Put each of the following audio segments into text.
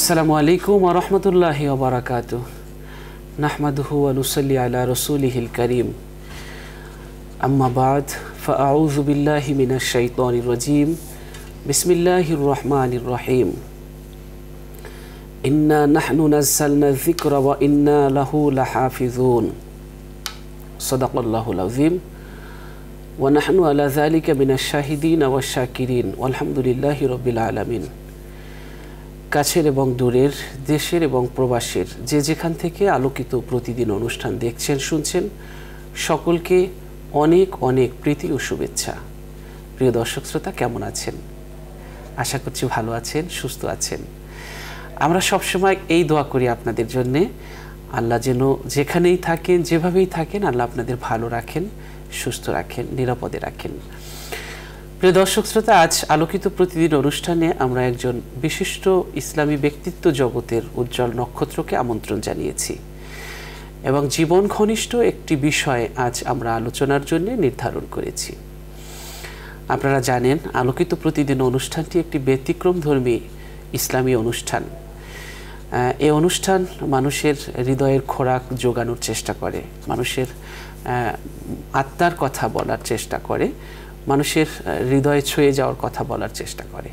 আসসালামু আলাইকুম রহমতুল্লাহ বারাকাত নাহমাদহু আলুসলি আলা রসুলিহিল করিম। আম্মাবাদ ফাউজুবিল্লাহি মিনাশ শাইতানির রাজিম। বিসমিল্লাহির রহমানির রহিম। ইন্না নাহনু নাজ্জালনা যিকরা ওয়া ইন্না লাহু লাহাফিজুন সাদাকাল্লাহুল আযীম। ওয়া নাহনু আলা যালিকা মিনাশ শাহিদিন ওয়াশ শাকিরিন। আলহামদুলিল্লাহি রাব্বিল আলামিন। কাছের এবং দূরের, দেশের এবং প্রবাসের যে যেখান থেকে আলোকিত প্রতিদিন অনুষ্ঠান দেখছেন, শুনছেন, সকলকে অনেক অনেক প্রীতি ও শুভেচ্ছা। প্রিয় দর্শক শ্রোতা, কেমন আছেন? আশা করছি ভালো আছেন, সুস্থ আছেন। আমরা সবসময় এই দোয়া করি আপনাদের জন্যে, আল্লাহ যেন যেখানেই থাকেন, যেভাবেই থাকেন, আল্লাহ আপনাদের ভালো রাখেন, সুস্থ রাখেন, নিরাপদে রাখেন। প্রিয় দর্শক শ্রোতা, আজ আলোকিত প্রতিদিন অনুষ্ঠানে আমরা একজন বিশিষ্ট ইসলামী ব্যক্তিত্ব জগতের উজ্জ্বল নক্ষত্রকে আমন্ত্রণ জানিয়েছি। এবং জীবন ঘনিষ্ঠ একটি বিষয় আজ আমরা আলোচনার জন্য নির্ধারণ করেছি। আপনারা জানেন, আলোকিত প্রতিদিন অনুষ্ঠানটি একটি ব্যতিক্রম ধর্মী ইসলামী অনুষ্ঠান। এই অনুষ্ঠান মানুষের হৃদয়ের খোরাক যোগানোর চেষ্টা করে, মানুষের আত্মার কথা বলার চেষ্টা করে। মানুষের হৃদয়ে ছুঁয়ে যাওয়ার কথা বলার চেষ্টা করে।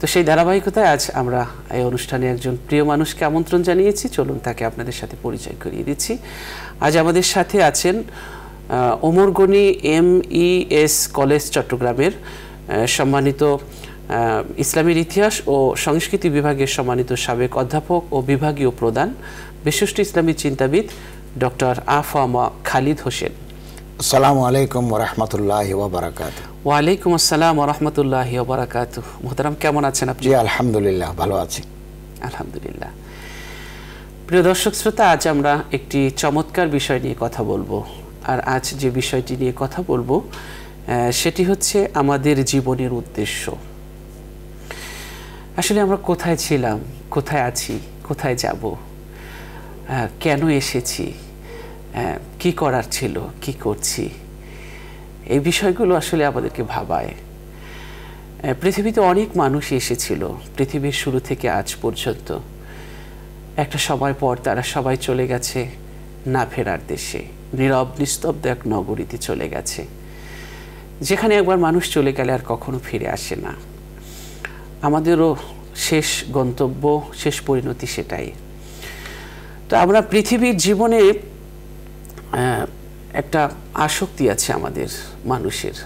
তো সেই ধারাবাহিকতায় আজ আমরা এই অনুষ্ঠানে একজন প্রিয় মানুষকে আমন্ত্রণ জানিয়েছি। চলুন তাকে আপনাদের সাথে পরিচয় করিয়ে দিচ্ছি। আজ আমাদের সাথে আছেন Omargani M E S college চট্টগ্রামের সম্মানিত ইসলামের ইতিহাস ও সংস্কৃতি বিভাগের সম্মানিত সাবেক অধ্যাপক ও বিভাগীয় প্রধান, বিশিষ্ট ইসলামী চিন্তাবিদ ডক্টর আফামা খালিদ হোসেন। আসসালামু আলাইকুম ওরহমতুল্লাহ ওবরাকাত ওয়ালাইকুম আসসালাম ওরহমতুল্লাহ ওবরাকাত মোহতারাম কেমন আছেন আপনি? জি আলহামদুলিল্লাহ ভালো আছি। আলহামদুলিল্লাহ। প্রিয় দর্শক শ্রোতা আজ আমরা একটি চমৎকার বিষয় নিয়ে কথা বলব। আর আজ যে বিষয়টি নিয়ে কথা বলব সেটি হচ্ছে আমাদের জীবনের উদ্দেশ্য। আসলে আমরা কোথায় ছিলাম কোথায় আছি কোথায় যাব কেন এসেছি কি করার ছিল, কি করছি, এই বিষয়গুলো আসলে আমাদেরকে ভাবায়। পৃথিবীতে অনেক মানুষ এসেছিল, পৃথিবীর শুরু থেকে আজ পর্যন্ত। একটা সময় পর তারা সবাই চলে গেছে না ফেরার দেশে, নীরব, নিস্তব্ধ এক নগরীতে চলে গেছে, যেখানে একবার মানুষ চলে গেলে আর কখনো ফিরে আসে না। আমাদেরও শেষ গন্তব্য, শেষ পরিণতি সেটাই। তো আমরা পৃথিবীর জীবনে একটা আসক্তি আছে আমাদের মানুষের।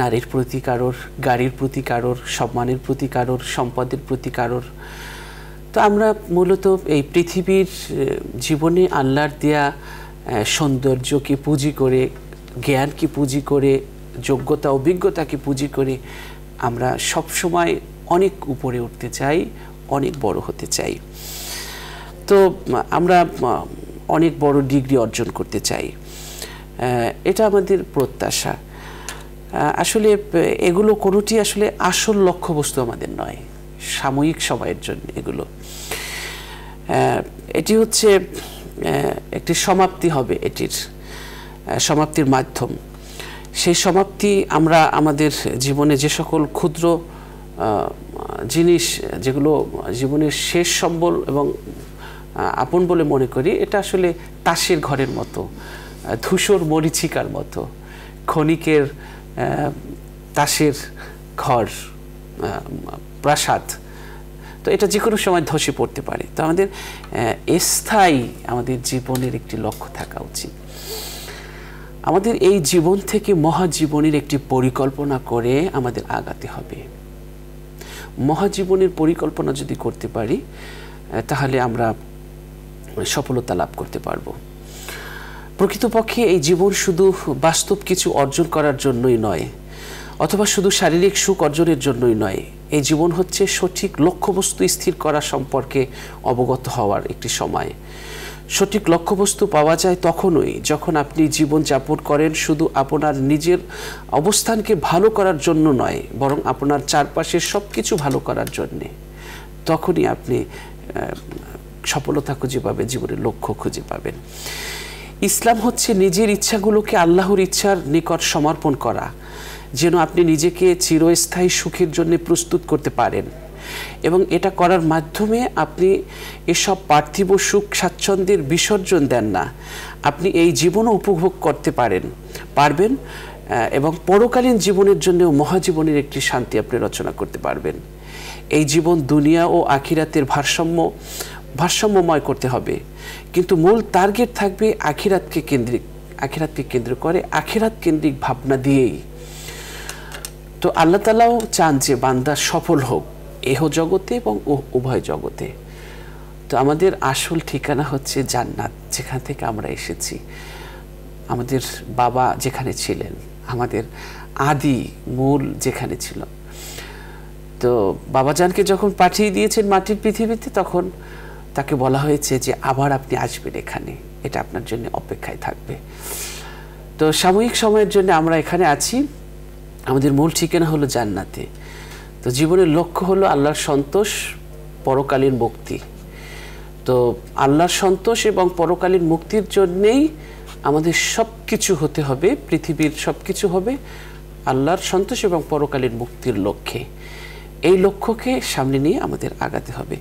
নারীর প্রতি কারোর, গাড়ির প্রতি কারোর, সম্মানের প্রতি কারোর, সম্পদের প্রতি কারোর। তো আমরা মূলত এই পৃথিবীর জীবনে আল্লাহর দেয়া সৌন্দর্যকে পুঁজি করে, জ্ঞানকে পুঁজি করে, যোগ্যতা, অভিজ্ঞতাকে পুঁজি করে আমরা সব সময় অনেক উপরে উঠতে চাই, অনেক বড় হতে চাই। তো আমরা অনেক বড় ডিগ্রি অর্জন করতে চাই। এটা আমাদের প্রত্যাশা। আসলে এগুলো কোনোটি আসলে আসল লক্ষ্যবস্তু আমাদের নয়, সাময়িক সময়ের জন্য এগুলো। এটি হচ্ছে একটি সমাপ্তি হবে এটির সমাপ্তির মাধ্যম। সেই সমাপ্তি আমরা আমাদের জীবনে যে সকল ক্ষুদ্র জিনিস, যেগুলো জীবনের শেষ সম্বল এবং আপন বলে মনে করি, এটা আসলে তাসের ঘরের মতো ধূসর মরিচিকার মতো, ক্ষণিকের তাসের ঘর প্রাসাদ। তো এটা যে কোনো সময় ধসে পড়তে পারে। তো আমাদের স্থায়ী আমাদের জীবনের একটি লক্ষ্য থাকা উচিত। আমাদের এই জীবন থেকে মহাজীবনের একটি পরিকল্পনা করে আমাদের আগাতে হবে। মহাজীবনের পরিকল্পনা যদি করতে পারি তাহলে আমরা সফলতা লাভ করতে পারব। প্রকৃতপক্ষে এই জীবন শুধু বাস্তব কিছু অর্জন করার জন্যই নয়, অথবা শুধু শারীরিক সুখ অর্জনের জন্যই নয়, এই জীবন হচ্ছে সঠিক লক্ষ্যবস্তু স্থির করা সম্পর্কে অবগত হওয়ার একটি সময়। সঠিক লক্ষ্যবস্তু পাওয়া যায় তখনই যখন আপনি জীবন যাপন করেন শুধু আপনার নিজের অবস্থানকে ভালো করার জন্য নয়, বরং আপনার চারপাশের সব কিছু ভালো করার জন্যে। তখনই আপনি সফলতা খুঁজে পাবেন, জীবনের লক্ষ্য খুঁজে পাবেন। ইসলাম হচ্ছে নিজের ইচ্ছাগুলোকে আল্লাহর ইচ্ছার নিকট সমর্পণ করা, যেন আপনি নিজেকে চিরস্থায়ী সুখের জন্য প্রস্তুত করতে পারেন। এবং এটা করার মাধ্যমে আপনি এসব পার্থিব সুখ স্বাচ্ছন্দ্যের বিসর্জন দেন না। আপনি এই জীবনও উপভোগ করতে পারেন, পারবেন এবং পরকালীন জীবনের জন্যও মহাজীবনের একটি শান্তি আপনি রচনা করতে পারবেন। এই জীবন দুনিয়া ও আখিরাতের ভারসাম্য ভারসাম্যময় করতে হবে। কিন্তু মূল টার্গেট থাকবে আখিরাতকে কেন্দ্রিক আখিরাতকে কেন্দ্র করে আখিরাত কেন্দ্রিক ভাবনা দিয়েই। তো আল্লাহ তালাও চান যে বান্দা সফল হোক, এহ জগতে এবং উভয় জগতে। তো আমাদের আসল ঠিকানা হচ্ছে জান্নাত, যেখান থেকে আমরা এসেছি। আমাদের বাবা যেখানে ছিলেন, আমাদের আদি মূল যেখানে ছিল। তো বাবাজানকে যখন পাঠিয়ে দিয়েছেন মাটির পৃথিবীতে, তখন তাকে বলা হয়েছে যে আবার আপনি আসবেন এখানে। এটা আপনার জন্য অপেক্ষায় থাকবে। তো সাময়িক সময়ের জন্য আমরা এখানে আছি। আমাদের মূল ঠিকানা হলো জান্নাতে। তো জীবনের লক্ষ্য হলো আল্লাহর সন্তোষ, পরকালীন মুক্তি। তো আল্লাহর সন্তোষ এবং পরকালীন মুক্তির জন্যেই আমাদের সব কিছু হতে হবে, পৃথিবীর সব কিছু হবে আল্লাহর সন্তোষ এবং পরকালীন মুক্তির লক্ষ্যে। এই লক্ষ্যকে সামনে নিয়ে আমাদের আগাতে হবে।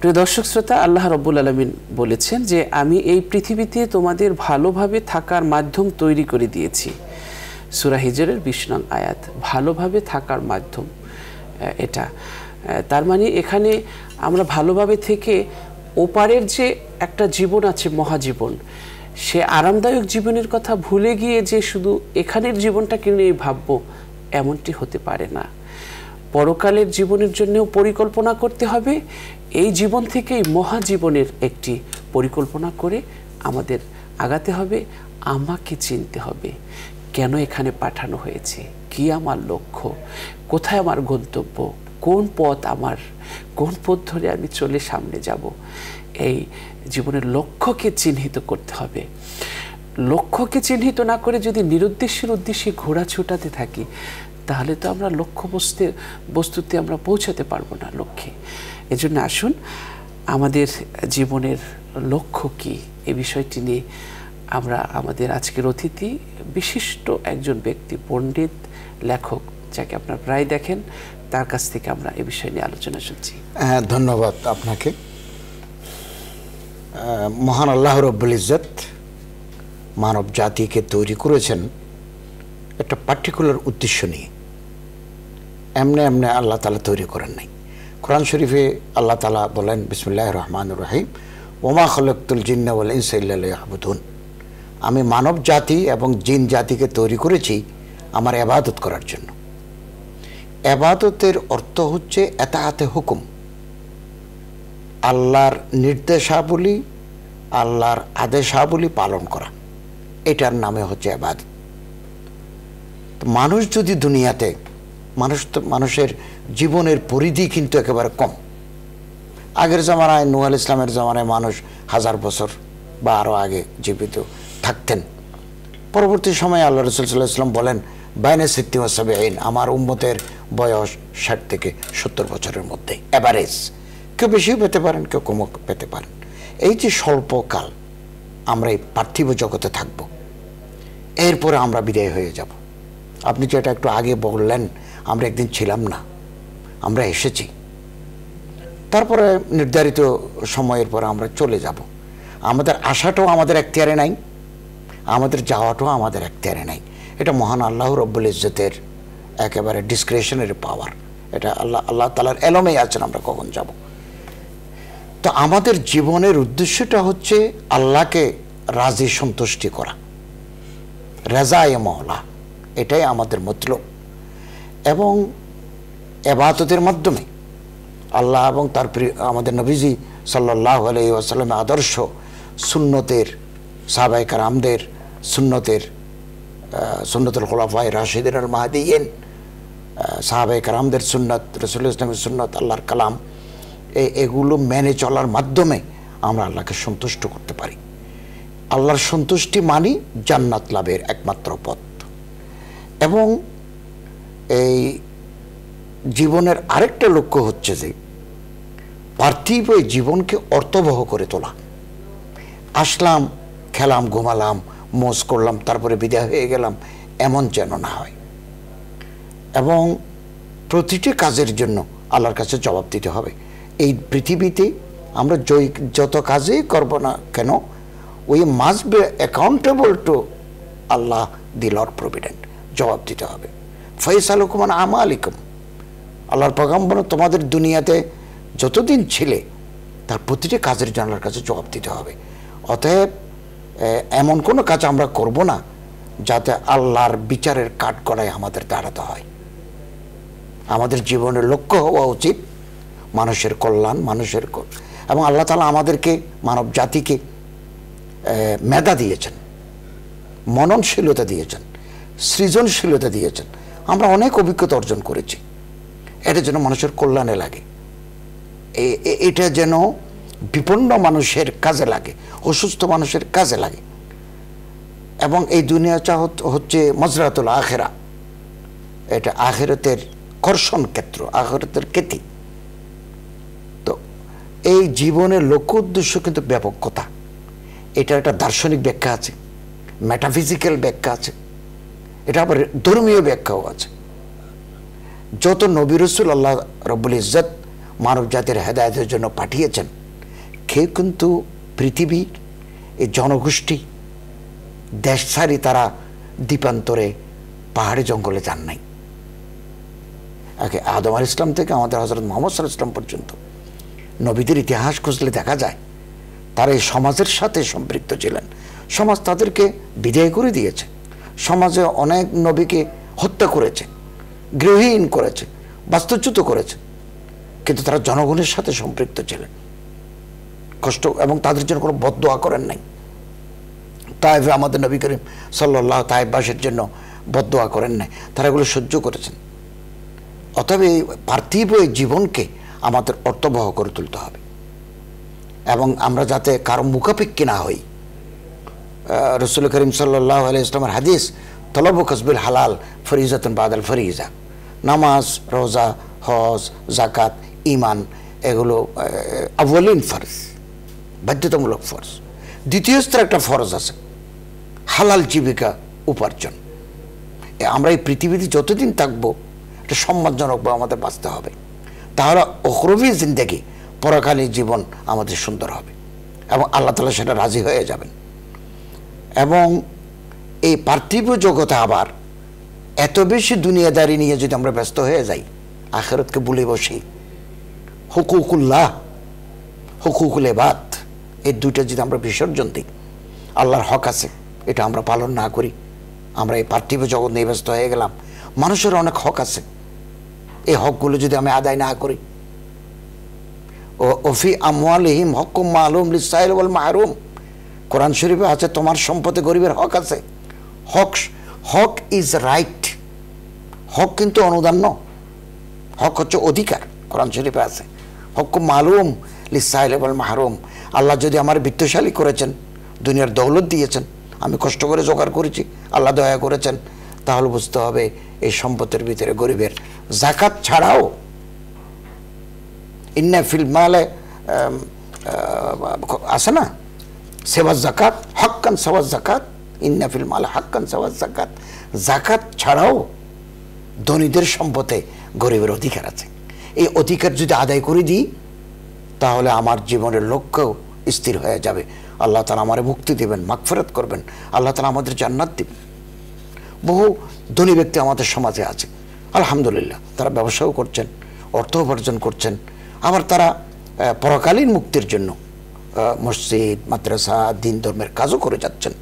প্রিয় দর্শক শ্রোতা, আল্লাহ রব্বুল আলমিন বলেছেন যে, আমি এই পৃথিবীতে তোমাদের ভালোভাবে থাকার মাধ্যম তৈরি করে দিয়েছি। সুরা হিজরের নং আয়াত, ভালোভাবে থাকার মাধ্যম এটা। তার মানে এখানে আমরা ভালোভাবে থেকে ওপারের যে একটা জীবন আছে, মহাজীবন, সে আরামদায়ক জীবনের কথা ভুলে গিয়ে যে শুধু এখানের জীবনটাকে নিয়ে ভাববো, এমনটি হতে পারে না। পরকালের জীবনের জন্যও পরিকল্পনা করতে হবে এই জীবন থেকেই মহাজীবনের একটি পরিকল্পনা করে আমাদের আগাতে হবে, আমাকে চিনতে হবে। কেন এখানে পাঠানো হয়েছে? কি আমার লক্ষ্য? কোথায় আমার গন্তব্য? কোন পথ আমার? কোন পথ ধরে আমি চলে সামনে যাব? এই জীবনের লক্ষ্যকে চিহ্নিত করতে হবে। লক্ষ্যকে চিহ্নিত না করে যদি নিরুদ্দেশ্যের উদ্দেশ্যে ঘোরা ছুটাতে থাকি, তাহলে তো আমরা লক্ষ্য বস্তে বস্তুতে আমরা পৌঁছাতে পারব না লক্ষ্যে। এজন্য আসুন, আমাদের জীবনের লক্ষ্য কি? এ বিষয়টি নিয়ে আমরা আমাদের আজকের অতিথি বিশিষ্ট একজন ব্যক্তি, পণ্ডিত, লেখক, যাকে আপনারা প্রায় দেখেন, তার কাছ থেকে আমরা এ বিষয় নিয়ে আলোচনা শুনছি। হ্যাঁ ধন্যবাদ আপনাকে। মহান আল্লাহ রব্বুল ইজ্জত মানব জাতিকে তৈরি করেছেন একটা পার্টিকুলার উদ্দেশ্য নিয়ে। এমনি এমনি আল্লাহ তালা তৈরি করেন নাই। কোরআন শরীফে আল্লাহ তালা বলেন বিসমুল্লাহ রহমান রহিম। ওমা খলকুল জিন্নাউল ইনসাইল্লাহবুদুন আমি মানব জাতি এবং জিন জাতিকে তৈরি করেছি আমার এবাদত করার জন্য। এবাদতের অর্থ হচ্ছে এতাহাতে হুকুম। আল্লাহর নির্দেশাবলী, আল্লাহর আদেশাবলী পালন করা। এটার নামে হচ্ছে এবাদত মানুষ যদি দুনিয়াতে, মানুষ মানুষের জীবনের পরিধি কিন্তু একেবারে কম। আগের জামানায় নুয়াল ইসলামের জামানায় মানুষ হাজার বছর বা আরও আগে জীবিত থাকতেন। পরবর্তী সময়ে আল্লাহ রসুল সাল্লাহ ইসলাম বলেন, বাইনে সিদ্ধি ওয়াসাবে আইন আমার উম্মতের বয়স ষাট থেকে সত্তর বছরের মধ্যে অ্যাভারেজ কেউ বেশিও পেতে পারেন, কেউ কমও পেতে পারেন। এই যে স্বল্পকাল আমরা এই পার্থিব জগতে থাকব। এরপরে আমরা বিদায় হয়ে যাব। আপনি যেটা একটু আগে বললেন, আমরা একদিন ছিলাম না। আমরা এসেছি। তারপরে নির্ধারিত সময়ের পর আমরা চলে যাব। আমাদের আশাটাও আমাদের এখতিয়ারে নাই, আমাদের যাওয়াটাও আমাদের এখতিয়ারে নাই। এটা মহান আল্লাহ রব্বুল ইজ্জতের একেবারে ডিসক্রিপশনের পাওয়ার এটা আল্লাহ আল্লাহ তালার এলমেই আছেন, আমরা কখন যাব। তো আমাদের জীবনের উদ্দেশ্যটা হচ্ছে আল্লাহকে রাজি সন্তুষ্টি করা। রেজা এ মহলা এটাই আমাদের মতলব। এবং এবাদতের মাধ্যমে আল্লাহ এবং তার আমাদের নবীজি সাল্লাহ আসাল্লামের আদর্শ সুন্নতের সাহাবাই কারামদের সুন্নতের সুন্নতুল খোলাফায় রাশিদের মাহাদিয়েন সাহাবাই কারামদের সুন্নত রসুল ইসলামের সুন্নত, আল্লাহর কালাম এগুলো মেনে চলার মাধ্যমে আমরা আল্লাহকে সন্তুষ্ট করতে পারি। আল্লাহর সন্তুষ্টি মানি জান্নাত লাভের একমাত্র পথ। এবং এই জীবনের আরেকটা লক্ষ্য হচ্ছে যে, পার্থিব জীবনকে অর্থবহ করে তোলা। আসলাম, খেলাম, ঘুমালাম, মোজ করলাম, তারপরে বিদায় হয়ে গেলাম, এমন যেন না হয়। এবং প্রতিটি কাজের জন্য আল্লাহর কাছে জবাব দিতে হবে। এই পৃথিবীতে আমরা যত কাজেই করব না কেন we must be accountable to Allah the lord provident জবাব দিতে হবে। ফৈসাল হুকুমান আমা আলিকুম আল্লাহর পগম্বর তোমাদের দুনিয়াতে যতদিন ছিলে তার প্রতিটি কাজের জন্য আল্লাহর কাছে জবাব দিতে হবে। অতএব এমন কোনো কাজ আমরা করব না যাতে আল্লাহর বিচারের কাঠগড়ায় আমাদের দাঁড়াতে হয়। আমাদের জীবনের লক্ষ্য হওয়া উচিত মানুষের কল্যাণ, মানুষের এবং আল্লাহ তালা আমাদেরকে মানব জাতিকে মেধা দিয়েছেন, মননশীলতা দিয়েছেন, সৃজনশীলতা দিয়েছেন। আমরা অনেক অভিজ্ঞতা অর্জন করেছি। এটা যেন মানুষের কল্যাণে লাগে। এটা যেন বিপন্ন মানুষের কাজে লাগে, অসুস্থ মানুষের কাজে লাগে। এবং এই দুনিয়াটা হচ্ছে মজরাতুল আখেরা। এটা আখেরতের কর্ষণ ক্ষেত্র, আখেরতের কেতি তো এই জীবনের লক্ষ্য উদ্দেশ্য কিন্তু ব্যাপক কথা এটার একটা দার্শনিক ব্যাখ্যা আছে মেটাফিজিক্যাল ব্যাখ্যা আছে। এটা আবার ধর্মীয় ব্যাখ্যাও আছে। যত নবী রসুল আল্লাহ রব্বুল ইজ্জত মানব জাতির হেদায়তের জন্য পাঠিয়েছেন, কেউ কিন্তু পৃথিবীর এই জনগোষ্ঠী, দেশ ছাড়ি তারা দ্বীপান্তরে, পাহাড়ি জঙ্গলে যান নাই। আদম আল ইসলাম থেকে আমাদের হজরত মোহাম্মদ সাল ইসলাম পর্যন্ত নবীদের ইতিহাস খুঁজলে দেখা যায়, তারা এই সমাজের সাথে সম্পৃক্ত ছিলেন। সমাজ তাদেরকে বিদায় করে দিয়েছে। সমাজে অনেক নবীকে হত্যা করেছে। গৃহহীন করেছে, বাস্তুচ্যুত করেছে, কিন্তু তারা জনগণের সাথে সম্পৃক্ত ছিলেন। কষ্ট এবং তাদের জন্য কোনো বদোয়া করেন নাই। তাইফে আমাদের নবী করিম সাল্লাহ তাইফবাসের জন্য বদোয়া করেন নাই। তারা এগুলো সহ্য করেছেন। অতএব এই পার্থিব এই জীবনকে আমাদের অর্থবহ করে তুলতে হবে। এবং আমরা যাতে কারও মুখাপেক্ষি না হই। রসুল করিম সাল্লাহ আলি ইসলামের হাদিস তলব কসবিল হালাল ফরিজাতন বাদাল ফরিজা নামাজ রোজা হজ জাকাত ইমান এগুলো আউ্বালিন ফরজ বাধ্যতামূলক ফরজ দ্বিতীয় স্তরে একটা ফরজ আছে, হালাল জীবিকা উপার্জন. আমরা এই পৃথিবীতে যতদিন থাকব একটা সম্মানজনকভাবে আমাদের বাঁচতে হবে। তাহলে অক্রবী জিন্দেগি পরকালীন জীবন আমাদের সুন্দর হবে। এবং আল্লাহ তালা সেটা রাজি হয়ে যাবেন। এবং এই পার্থিব জগতে আবার এত বেশি দুনিয়াদারি নিয়ে যদি আমরা ব্যস্ত হয়ে যাই, আখেরতকে বলে বসি। হুকুকুল্লাহ, হুকুকুল এবাদ এই দুইটা যদি আমরা বিসর্জন দিই, আল্লাহর হক আছে, এটা আমরা পালন না করি। আমরা এই পার্থিব জগৎ নিয়ে ব্যস্ত হয়ে গেলাম। মানুষের অনেক হক আছে। এই হকগুলো যদি আমি আদায় না করি, ও ওফি আমওয়ালিহিম হকুম মালুম লিসাইল মাহরুম। কোরআন শরীফে আছে, তোমার সম্পদে গরিবের হক আছে। হক হক ইজ রাইট হক কিন্তু অনুদান হক হচ্ছে অধিকার, কোরআন শরীফে আছে। হকুম মালুম লিসাইল ওয়াল মাহরুম। আল্লাহ যদি আমার বৃত্তশালী করেছেন, দুনিয়ার দৌলত দিয়েছেন, আমি কষ্ট করে জোগাড় করেছি, আল্লাহ দয়া করেছেন, তাহলে বুঝতে হবে এই সম্পদের ভিতরে গরিবের জাকাত ছাড়াও ইন্না ফিল মালে আছে না? সেবা জাকাত হক্কান সেবা জাকাত ইন্না ফিল মালে হাক্কান সেবা জাকাত জাকাত ছাড়াও ধনীদের সম্পদে গরিবের অধিকার আছে। এই অধিকার যদি আদায় করে দিই, তাহলে আমার জীবনের লক্ষ্য স্থির হয়ে যাবে। আল্লাহ তালা আমার মুক্তি দেবেন, মাগফেরত করবেন। আল্লাহ তালা আমাদের জান্নাত দেবেন। বহু ধনী ব্যক্তি আমাদের সমাজে আছে। আলহামদুলিল্লাহ, তারা ব্যবসাও করছেন, অর্থ উপার্জন করছেন। আবার তারা পরকালীন মুক্তির জন্য মসজিদ, মাদ্রাসা, দিন ধর্মের কাজও করে যাচ্ছেন।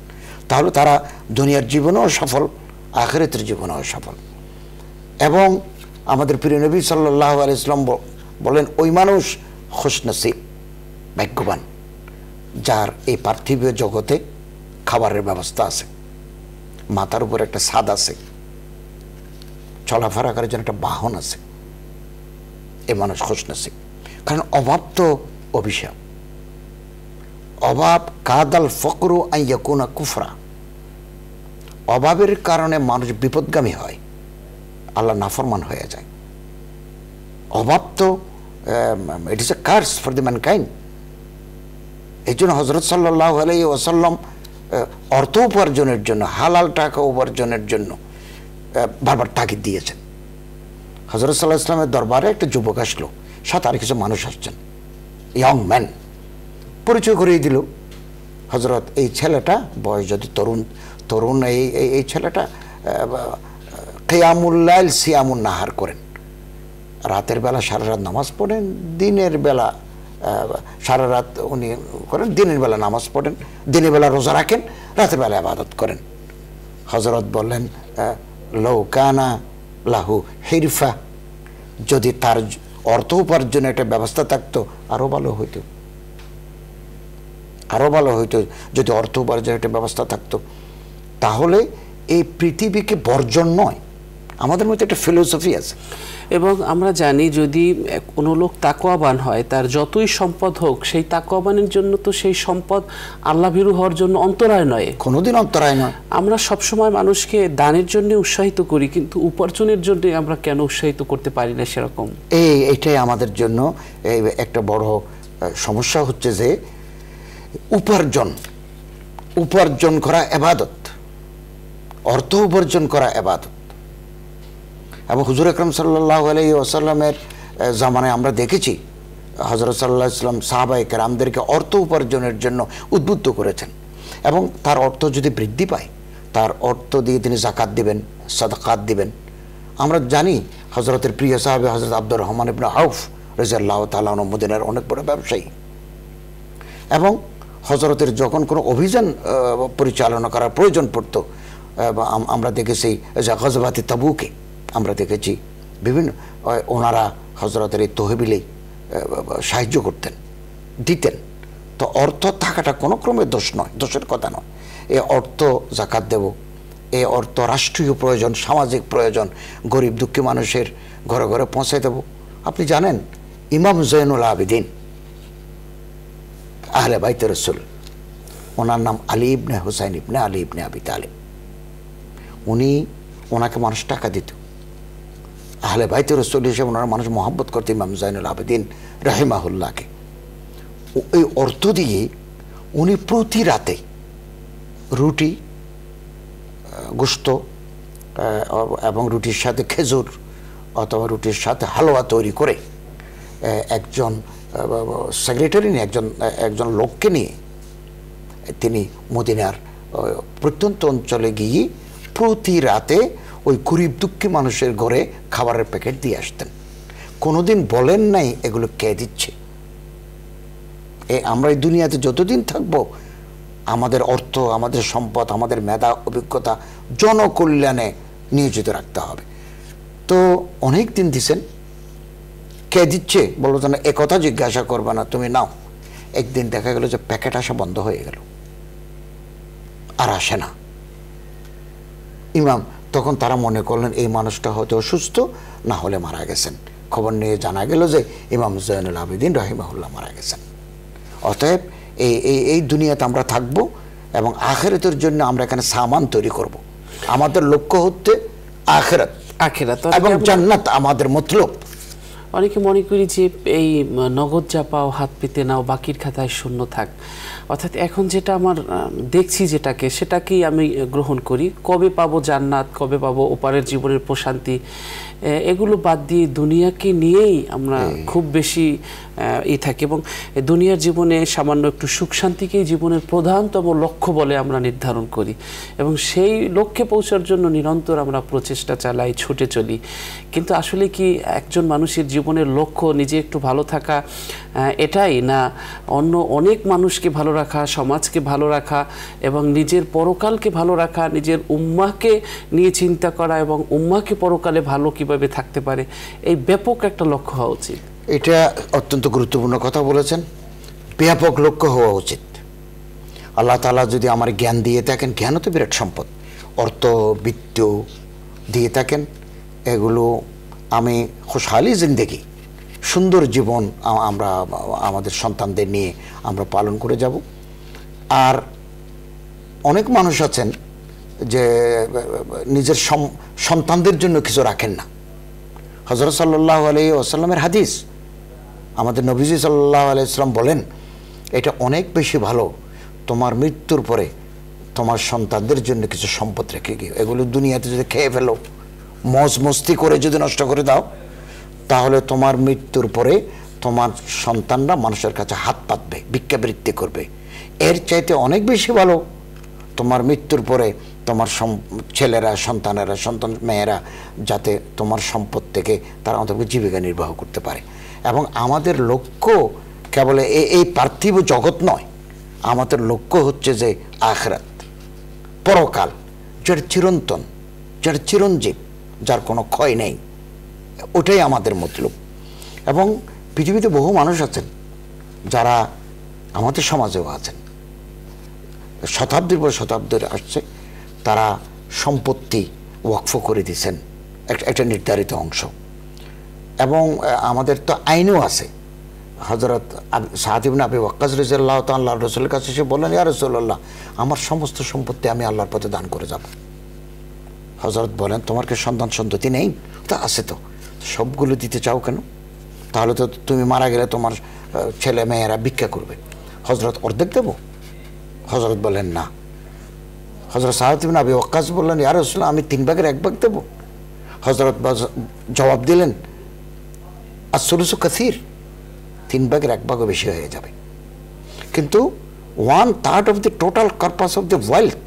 তাহলে তারা দুনিয়ার জীবনেও সফল, আখেরাতের জীবনেও সফল। এবং আমাদের প্রিয় নবী সাল্লাহ আলি ইসলাম বলেন, ওই মানুষ খুশনসিব, ভাগ্যবান, যার এই পার্থিব জগতে খাবারের ব্যবস্থা আছে, মাথার উপর একটা স্বাদ আছে, চলাফেরা করার জন্য একটা বাহন আছে, এ মানুষ খুশনসিব। কারণ অভাব তো অভিশাপ। অভাব কাদাল ফকরু আইয়াকুনা কুফরা। অভাবের কারণে মানুষ বিপদগামী হয়, আল্লাহ নাফরমান হয়ে যায়। অভাব তো it is a curse for the mankind এই জন্য হজরত সাল্লাহ আলাই ওসাল্লাম অর্থ উপার্জনের জন্য, হালাল টাকা উপার্জনের জন্য বারবার তাগিদ দিয়েছেন। হজরত সাল্লাহ ইসলামের দরবারে একটা যুবক আসলো সাথে আর কিছু মানুষ আসছেন। ইয়ং ম্যান পরিচয় করিয়ে দিল হজরত এই ছেলেটা বয়স যদি তরুণ তরুণ এই, এই- ছেলেটা কেয়ামুল্লাইল সিয়ামুল নাহার করেন। রাতের বেলা সারা রাত নামাজ পড়েন, দিনের বেলা সারা রাত উনি করেন, দিনের বেলা নামাজ পড়েন, দিনের বেলা রোজা রাখেন, রাতের বেলা আবাদত করেন। হজরত বললেন লৌকানা লাহু হিরফা, যদি তার অর্থ উপার্জনের একটা ব্যবস্থা থাকতো আরও ভালো হইতো। আরও ভালো হইতো যদি অর্থ উপার্জনের একটা ব্যবস্থা থাকতো। তাহলে এই পৃথিবীকে বর্জন নয়। আমাদের মধ্যে একটা ফিলোসফি আছে। এবং আমরা জানি যদি কোনো লোক তাকোয়াবান হয় তার যতই সম্পদ হোক সেই তাকোয়াবানের জন্য তো সেই সম্পদ আল্লাহ ভীরু হওয়ার জন্য অন্তরায় নয়। কোনোদিন অন্তরায় নয়। আমরা সবসময় মানুষকে দানের জন্য উৎসাহিত করি কিন্তু উপার্জনের জন্য আমরা কেন উৎসাহিত করতে পারি না সেরকম? এই এটাই আমাদের জন্য একটা বড় সমস্যা হচ্ছে যে উপার্জন উপার্জন করা এবাদত, অর্থ উপার্জন করা এবাদত। এবং হুজুর আকরম সাল্লাহ আলাই ওসাল্লামের জামানায় আমরা দেখেছি হজরত সাল্লাহ ইসলাম সাহাবাই কেরামদেরকে অর্থ উপার্জনের জন্য উদ্বুদ্ধ করেছেন। এবং তার অর্থ যদি বৃদ্ধি পায়, তার অর্থ দিয়ে তিনি জাকাত দিবেন, সাদাকাত দিবেন। আমরা জানি হজরতের প্রিয় সাহাবে হজরত আব্দুর রহমান ইবনা আউফ রেজাল্লাহ তালা মদিনের অনেক বড় ব্যবসায়ী। এবং হজরতের যখন কোনো অভিযান পরিচালনা করার প্রয়োজন পড়তো আমরা দেখেছি যে গজবাতি তাবুকে আমরা দেখেছি বিভিন্ন ওনারা হজরতের এই তহবিলেই সাহায্য করতেন, দিতেন। তো অর্থ থাকাটা কোনো ক্রমে দোষ নয়, দোষের কথা নয়। এ অর্থ জাকাত দেব, এ অর্থ রাষ্ট্রীয় প্রয়োজন, সামাজিক প্রয়োজন, গরিব দুঃখী মানুষের ঘরে ঘরে পৌঁছে দেব। আপনি জানেন, ইমাম জৈনুল আবিদিন আহলে বাইতে রসুল। ওনার নাম আলী ইবনে হুসাইন ইবনে আলী ইবনে আবি তালিব। উনি ওনাকে মানুষ টাকা দিত। আহলে বাইতে রসুল হিসেবে ওনারা মানুষ মহব্বত করতে ইমাম জাইনুল আবেদিন রাহিমাহুল্লাহকে। এই অর্থ দিয়ে উনি প্রতি রাতে রুটি গোস্ত এবং রুটির সাথে খেজুর অথবা রুটির সাথে হালুয়া তৈরি করে একজন সেক্রেটারি নিয়ে একজন একজন লোককে নিয়ে তিনি মদিনার প্রত্যন্ত অঞ্চলে গিয়ে প্রতি রাতে ওই গরিব দুঃখী মানুষের ঘরে খাবারের প্যাকেট দিয়ে আসতেন। কোনোদিন বলেন নাই এগুলো কে দিচ্ছে? এ, আমরা এই দুনিয়াতে যতদিন থাকব, আমাদের অর্থ, আমাদের সম্পদ, আমাদের মেধা, অভিজ্ঞতা, জনকল্যাণে নিয়োজিত রাখতে হবে। তো অনেক দিন দিছেন কে দিচ্ছে? বলল তো না একথা জিজ্ঞাসা করবে না তুমি নাও। একদিন দেখা গেল যে প্যাকেট আসা বন্ধ হয়ে গেল। আর আসে না। ইমাম তখন তারা মনে করলেন এই মানুষটা হয়তো অসুস্থ না হলে মারা গেছেন। খবর নিয়ে জানা গেল যে ইমাম জৈনুল আবেদিন রহিমাহুল্লাহ মারা গেছেন। অতএব এই এই এই দুনিয়াতে আমরা থাকব এবং আখেরাতের জন্য আমরা এখানে সামান তৈরি করব। আমাদের লক্ষ্য হচ্ছে আখেরাত। আখেরাত। এবং জান্নাত আমাদের মতলব। অনেকে মনে করি যে এই নগদ যা পাও, হাত পেতে নাও, বাকির খাতায় শূন্য থাক। অর্থাৎ এখন যেটা আমার দেখছি যেটাকে, সেটাকেই আমি গ্রহণ করি। কবে পাবো জান্নাত, কবে পাবো ওপারের জীবনের প্রশান্তি এগুলো বাদ দিয়ে দুনিয়াকে নিয়েই আমরা খুব বেশি ই থাকি এবং দুনিয়ার জীবনে সামান্য একটু সুখ শান্তিকেই জীবনের প্রধানতম লক্ষ্য বলে আমরা নির্ধারণ করি এবং সেই লক্ষ্যে পৌঁছার জন্য নিরন্তর আমরা প্রচেষ্টা চালাই ছুটে চলি। কিন্তু আসলে কি একজন মানুষের জীবনের লক্ষ্য নিজে একটু ভালো থাকা এটাই না অন্য অনেক মানুষকে ভালো রাখা সমাজকে ভালো রাখা এবং নিজের পরকালকে ভালো রাখা নিজের উম্মাকে নিয়ে চিন্তা করা এবং উম্মাকে পরকালে ভালো কীভাবে থাকতে পারে? এই ব্যাপক একটা লক্ষ্য হওয়া উচিত। এটা অত্যন্ত গুরুত্বপূর্ণ কথা বলেছেন। ব্যাপক লক্ষ্য হওয়া উচিত। আল্লাহ তালা যদি আমার জ্ঞান দিয়ে থাকেন জ্ঞানও তো বিরাট সম্পদ। অর্থ, বিত্ত দিয়ে থাকেন, এগুলো আমি খুশহালি জিন্দেগি। সুন্দর জীবন আমরা, আমাদের সন্তানদের নিয়ে আমরা পালন করে যাব। আর অনেক মানুষ আছেন যে, নিজের সন্তানদের জন্য কিছু রাখেন না। হজরত সাল্লাহ আলী ওসাল্লামের হাদিস। আমাদের নবীজি সাল্লাহ আলাইসলাম বলেন, এটা অনেক বেশি ভালো তোমার মৃত্যুর পরে তোমার সন্তানদের জন্য কিছু সম্পদ রেখে গিয়ে। এগুলো দুনিয়াতে যদি খেয়ে ফেলো, মজ মস্তি করে যদি নষ্ট করে দাও, তাহলে তোমার মৃত্যুর পরে তোমার সন্তানরা মানুষের কাছে হাত পাতবে, ভিক্ষাবৃত্তি করবে। এর চাইতে অনেক বেশি ভালো তোমার মৃত্যুর পরে তোমার ছেলেরা, সন্তানেরা, সন্তান মেয়েরা যাতে তোমার সম্পদ থেকে তারা অন্তত জীবিকা নির্বাহ করতে পারে। এবং আমাদের লক্ষ্য কেবল এই পার্থিব জগৎ নয়, আমাদের লক্ষ্য হচ্ছে যে আখরাত, পরকাল যার চিরন্তন যার চিরঞ্জীব, যার কোনো ক্ষয় নেই। ওটাই আমাদের মতলব। এবং পৃথিবীতে বহু মানুষ আছেন যারা আমাদের সমাজেও আছেন। শতাব্দীর পর শতাব্দী ধরে আসছে। তারা সম্পত্তি ওয়াকফ করে দিয়েছেন। একটা- নির্ধারিত অংশ। এবং আমাদের তো আইনও আছে। হজরত সাহাদিবিন আবি ওয়াক্কাস রাজিয়াল্লাহ তাল্লাহ রসুলের কাছে সে বললেন, ইয়া রসুল্লাহ আমার সমস্ত সম্পত্তি আমি আল্লাহর পথে দান করে যাব। হজরত বলেন, তোমার কি সন্তান সন্ততি নেই? তা আছে তো। সবগুলো দিতে চাও কেন? তাহলে তো তুমি মারা গেলে তোমার ছেলে মেয়েরা ভিক্ষা করবে। হজরত অর্ধেক দেবো? হজরত বলেন, না। হজরত সাহাদিবিন আবি ওয়াক্কাস বললেন, ইয়া রসুল্লাহ আমি তিন ভাগের এক ভাগ দেবো। হজরত জবাব দিলেন আর সুরুসু কাসির, তিন ভাগের এক ভাগও বেশি হয়ে যাবে। কিন্তু one third of the total corpus of the wealth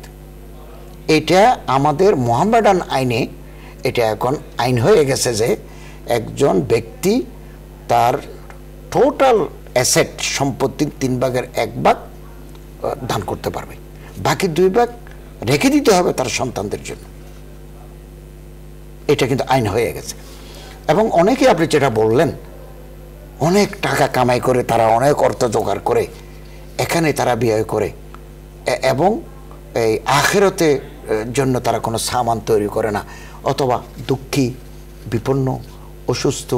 এটা আমাদের মোহাম্মদান আইনে, এটা এখন আইন হয়ে গেছে যে একজন ব্যক্তি তার টোটাল অ্যাসেট সম্পত্তির তিন ভাগের এক ভাগ দান করতে পারবে। বাকি দুই ভাগ রেখে দিতে হবে তার সন্তানদের জন্য। এটা কিন্তু আইন হয়ে গেছে। এবং অনেকে আপনি যেটা বললেন, অনেক টাকা কামাই করে তারা অনেক অর্থ জোগাড় করে, এখানে তারা বিয়ে করে। এবং এই আখেরতে জন্য তারা কোনো সামান তৈরি করে না, অথবা দুঃখী, বিপন্ন, অসুস্থ,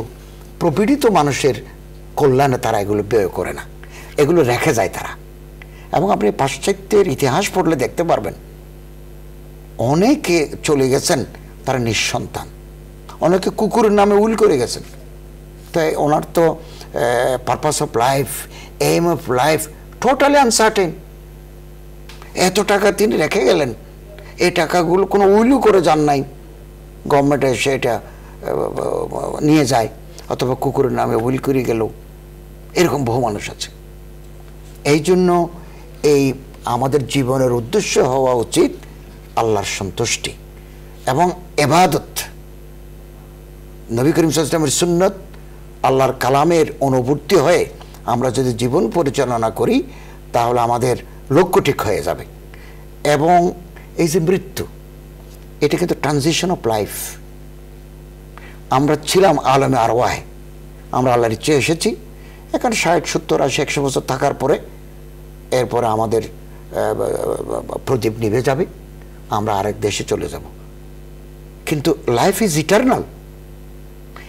প্রপীড়িত মানুষের কল্যাণে তারা এগুলো ব্যয় করে না। এগুলো রেখে যায় তারা। এবং আপনি পাশ্চাত্যের ইতিহাস পড়লে দেখতে পারবেন অনেকে চলে গেছেন, তারা নিঃসন্তান। অনেকে কুকুরের নামে উইল করে গেছেন। তাই ওনার তো purpose of life aim of life totally uncertain এত টাকা তিনি রেখে গেলেন এই টাকাগুলো কোনো উইলও করে যান নাই। গভর্নমেন্ট এসে এটা নিয়ে যায়, অথবা কুকুরের নামে উইল করে গেল। এরকম বহু মানুষ আছে। এই জন্য এই আমাদের জীবনের উদ্দেশ্য হওয়া উচিত আল্লাহর সন্তুষ্টি এবং এবাদত। নবী করিম সাল্লামের সুন্নত আল্লাহর কালামের অনুভূতি হয়ে আমরা যদি জীবন পরিচালনা করি, তাহলে আমাদের লক্ষ্য ঠিক হয়ে যাবে। এবং এই যে মৃত্যু, এটা কিন্তু ট্রানজিশন অফ লাইফ আমরা ছিলাম আলমে আরওয়াহে, আমরা আল্লাহর ইচ্ছে এসেছি। এখানে ষাট, সত্তর, আশি, একশো বছর থাকার পরে, এরপরে আমাদের প্রদীপ নিভে যাবে। আমরা আরেক দেশে চলে যাব। কিন্তু লাইফ ইজ ইটারনাল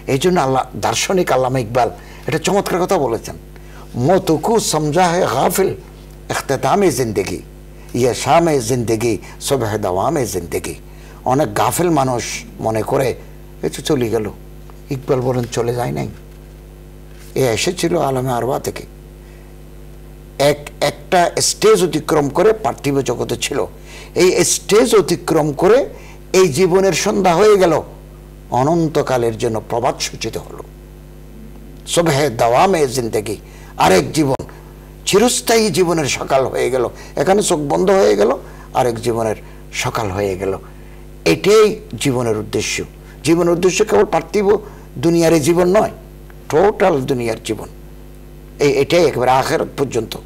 এই জন্য আল্লাহ, দার্শনিক আল্লামা ইকবাল এটা চমৎকার কথা বলেছেন। মতুকু সমঝা হে গাফিল এখতামে জিন্দগি ইয়ে শামে জিন্দগি, সবহে দাওয়ামে জিন্দগি। অনেক গাফিল মানুষ মনে করে, এ তো চলে গেল। ইকবাল বলেন, চলে যায় নাই। এ এসেছিল আলমে আরবা থেকে। এক, একটা স্টেজ অতিক্রম করে পার্থিব জগতে ছিল। এই স্টেজ অতিক্রম করে এই জীবনের সন্ধ্যা হয়ে গেল। অনন্তকালের জন্য প্রবাদ সূচিত হলো। সবহে দাওয়ামে জিন্দেগি, আরেক জীবন। চিরস্থায়ী জীবনের সকাল হয়ে গেল। এখানে চোখ বন্ধ হয়ে গেল, আরেক জীবনের সকাল হয়ে গেল। এটাই জীবনের উদ্দেশ্য। জীবনের উদ্দেশ্য কেবল পার্থিব দুনিয়ার জীবন নয় টোটাল দুনিয়ার জীবন। এই এটাই একেবারে আখের পর্যন্ত।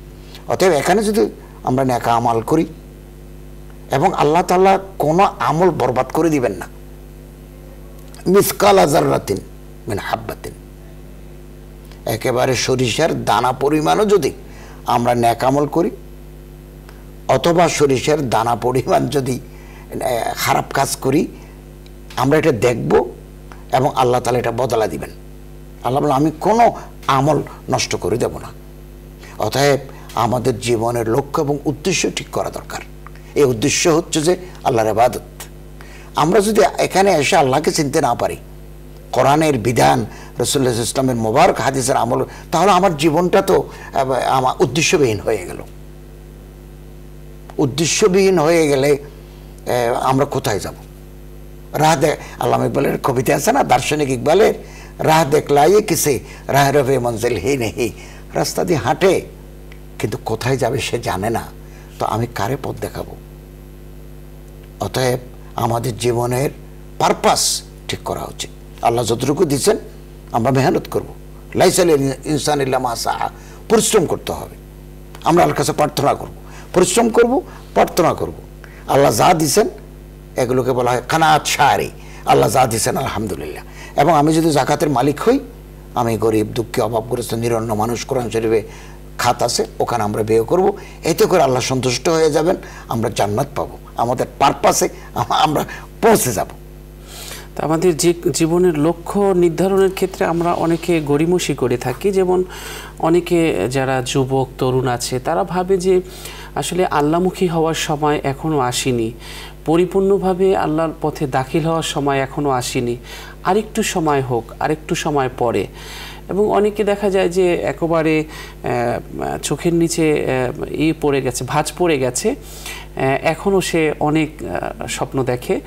অতএব এখানে যদি আমরা নেকা আমাল করি এবং আল্লাহ তাল্লাহ কোনো আমল বরবাদ করে দিবেন না। মিসকাল আজারাতিন মানে হাব্বাতিন। একেবারে সরিষার দানা পরিমাণও যদি আমরা ন্যাকামল করি অথবা সরিষার দানা পরিমাণ যদি খারাপ কাজ করি আমরা এটা দেখব এবং আল্লাহ তালা এটা বদলা দিবেন। আল্লাহ বলেন, আমি কোনো আমল নষ্ট করে দেব না। অতএব আমাদের জীবনের লক্ষ্য এবং উদ্দেশ্য ঠিক করা দরকার। এই উদ্দেশ্য হচ্ছে যে আল্লাহর আবাদত আমরা যদি এখানে এসে আল্লাহকে চিনতে না পারি, কোরআনের বিধান রসুল্লাহ ইসলামের মোবারক হাদিসের আমল, তাহলে আমার জীবনটা তো আমার উদ্দেশ্যবিহীন হয়ে গেল। উদ্দেশ্যবিহীন হয়ে গেলে আমরা কোথায় যাব? রাহ দে, আল্লাহ ইকবালের কবিতা আছে না, দার্শনিক ইকবালের, রাহ দেখলাইয়ে কিসে, রাহ রবে মঞ্জিল হে নেহি। রাস্তা দিয়ে হাঁটে, কিন্তু কোথায় যাবে সে জানে না। তো আমি কারে পথ দেখাবো? অতএব আমাদের জীবনের পারপাস ঠিক করা উচিত। আল্লাহ যতটুকু দিচ্ছেন আমরা মেহনত করব। লাইসাল ইনসান ইল্লাম আসা পরিশ্রম করতে হবে। আমরা আল্লাহর কাছে প্রার্থনা করব। পরিশ্রম করব, প্রার্থনা করব। আল্লাহ যা দিছেন এগুলোকে বলা হয় কানাত শাহরি। আল্লাহ যা দিছেন আলহামদুলিল্লাহ। এবং আমি যদি জাকাতের মালিক হই, আমি গরিব, দুঃখী, অভাবগ্রস্ত, নিরন্ন মানুষ কোরআন শরীফে খাত আছে, ওখানে আমরা বিয়ে করব। এতে করে আল্লাহ সন্তুষ্ট হয়ে যাবেন, আমরা জান্নাত পাবো। আমাদের পারপাসে আমরা পৌঁছে যাব। আমাদের যে জীবনের লক্ষ্য নির্ধারণের ক্ষেত্রে আমরা অনেকে গড়িমসি করে থাকি। যেমন অনেকে যারা যুবক, তরুণ আছে, তারা ভাবে যে আসলে আল্লামুখী হওয়ার সময় এখনও আসেনি। পরিপূর্ণভাবে আল্লাহর পথে দাখিল হওয়ার সময় এখনও আসেনি। আরেকটু সময় হোক, আরেকটু সময় পরে। এবং অনেকে দেখা যায় যে একেবারে চোখের নিচে ই পড়ে গেছে, ভাঁজ পড়ে গেছে। এখনও সে অনেক স্বপ্ন দেখে।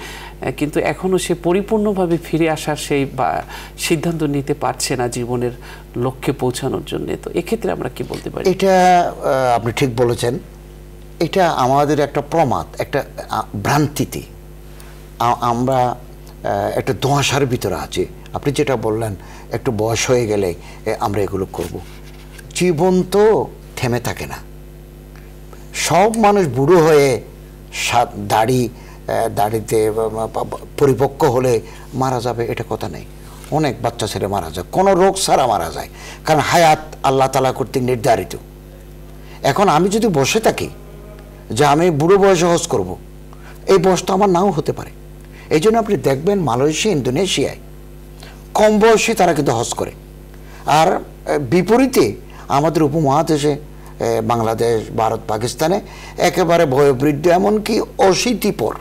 কিন্তু এখনও সে পরিপূর্ণভাবে ফিরে আসার সেই বা, সিদ্ধান্ত নিতে পারছে না জীবনের লক্ষ্যে পৌঁছানোর জন্য। তো এক্ষেত্রে আমরা কি বলতে পারি? এটা আপনি ঠিক বলেছেন। এটা আমাদের একটা প্রমাদ, একটা ভ্রান্তিতে। আমরা একটা দোঁয়াশার ভিতরে আছি। আপনি যেটা বললেন একটু বয়স হয়ে গেলে আমরা এগুলো করব। জীবন তো থেমে থাকে না। সব মানুষ বুড়ো হয়ে দাড়ি দাড়িতে পরিপক্ক হলে মারা যাবে, এটা কথা নেই। অনেক বাচ্চা ছেলে মারা যায়, কোনো রোগ ছাড়া মারা যায়। কারণ হায়াত আল্লাহ তালা কর্তৃক নির্ধারিত। এখন আমি যদি বসে থাকি, যে আমি বুড়ো বয়সে হজ করব। এই বয়সটা আমার নাও হতে পারে। এই জন্য আপনি দেখবেন মালয়েশিয়া, ইন্দোনেশিয়ায় কম বয়সী তারা কিন্তু হজ করে। আর বিপরীতে আমাদের উপমহাদেশে বাংলাদেশ ভারত পাকিস্তানে একেবারে বয়োবৃদ্ধ এমনকি অশীতি পর